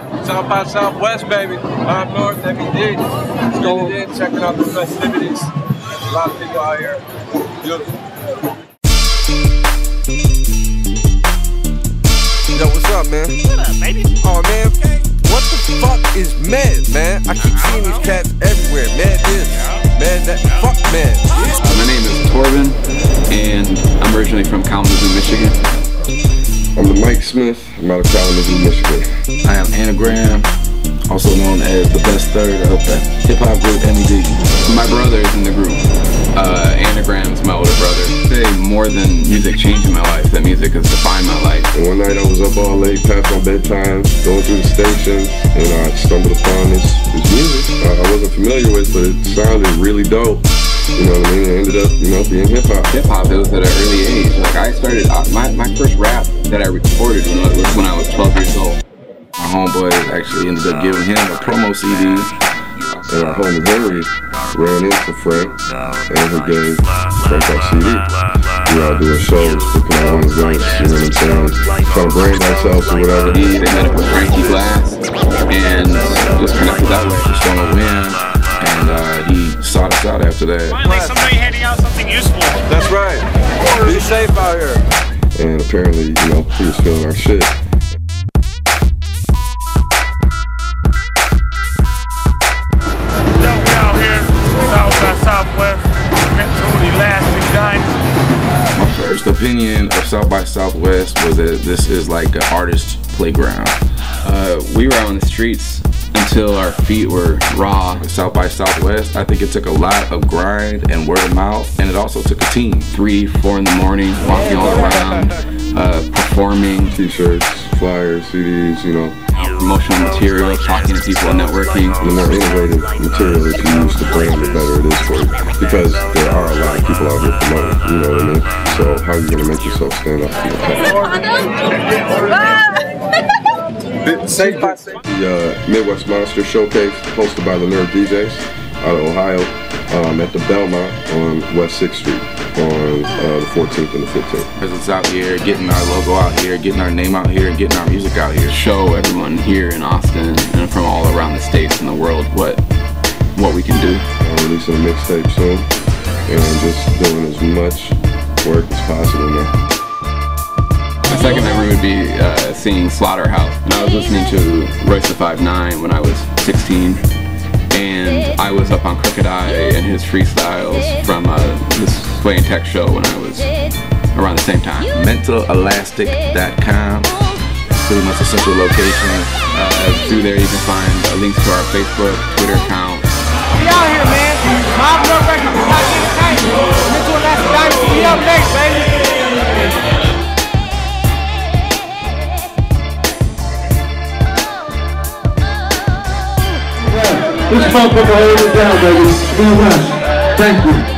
by Southwest, baby. Up north, MED. Going in, checking out the festivities. A lot of people out here. Beautiful. Yo, what's up, man? What up, baby? Oh, man. What the fuck is Med, man? I keep seeing these cats everywhere. Med this, Med that. Fuck Med. Uh, my name is Torben, and I'm originally from Kalamazoo, Michigan. I'm the Mic Smith. I'm out of Kalamazoo, Michigan. I am Anagram, also known as the best third of the hip hop group MED. My brother is in the group. Uh, Anagram's my older brother. Say more than music changing my life, that music has defined my life. And one night I was up all late, past my bedtime, going through the station, and I stumbled upon this, this music I wasn't familiar with, but it sounded really dope. You know what I mean? It ended up, you know, being hip hop. Hip hop, it was at an early age. Like I started, uh, my, my first rap that I recorded was when I was 12 years old. My homeboy actually ended up giving him a promo CD. And our homie Henry ran into Frank, and he gave Frank that CD. We all doing shows, picking out on the joints, you know what I'm saying? Trying to brand ourselves or whatever. He, they met up with Frankie Glass, and just connected that way. Just on a whim. And he sought us out after that. Finally, somebody handing out something useful. That's right. Be safe out here. And apparently, you know, he was feeling our shit. Yo, we out here, South by Southwest, Mental Elastic Dynasty. My first opinion of South by Southwest was that this is like an artist playground. Uh, we were out on the streets until our feet were raw. South by Southwest, I think it took a lot of grind and word of mouth, and it also took a team. Three, four in the morning, walking all around, uh, performing, T-shirts, flyers, CDs, you know, promotional material, talking to people, networking. the more innovative material that you use to brand, the better it is for you. Because there are a lot of people out here promoting, you know what I mean? So how are you gonna make yourself stand out to the pack? Safe by. The uh, Midwest Monster Showcase, hosted by the Nerve DJs out of Ohio, um, at the Belmont on West 6th Street on uh, the 14th and the 15th. Presence out here, getting our logo out here, getting our name out here, and getting our music out here. Show everyone here in Austin and from all around the states and the world what what we can do. I'm releasing a mixtape soon and just doing as much work as possible now. My second memory would be uh, seeing Slaughterhouse. And I was listening to Royce the Five Nine when I was 16. And I was up on Crooked I and his freestyles from uh, this Sway and Tech show when I was around the same time. MentalElastic.com. Pretty much a central location. Uh, through there you can find uh, links to our Facebook, Twitter account. We out here, man. Mobb North Records, we got entertainment. Mental Elastic Dynasty, we up next, baby. This motherfucker holding it down, baby. Midwest. Thank you.